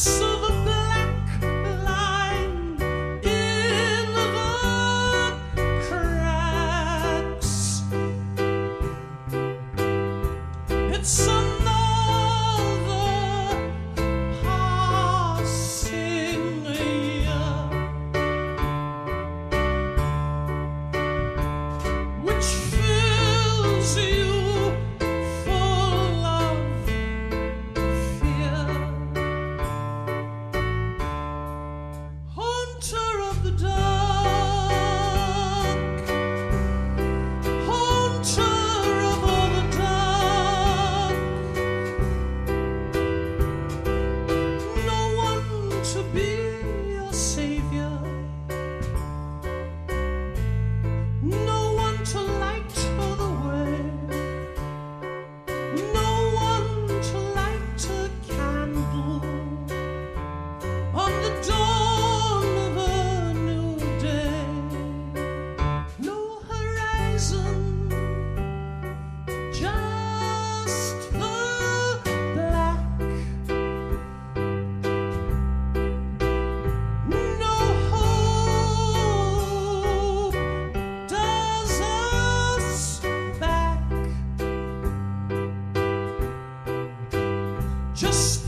So Just